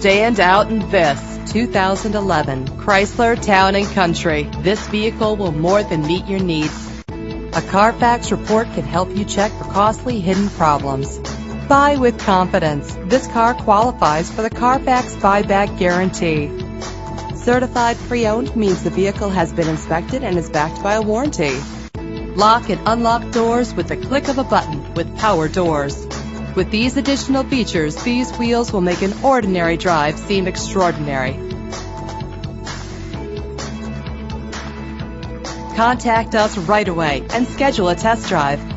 Stand out in this 2011 Chrysler Town & Country. This vehicle will more than meet your needs. A Carfax report can help you check for costly hidden problems. Buy with confidence. This car qualifies for the Carfax buyback guarantee. Certified pre-owned means the vehicle has been inspected and is backed by a warranty. Lock and unlock doors with the click of a button with power doors. With these additional features, these wheels will make an ordinary drive seem extraordinary. Contact us right away and schedule a test drive.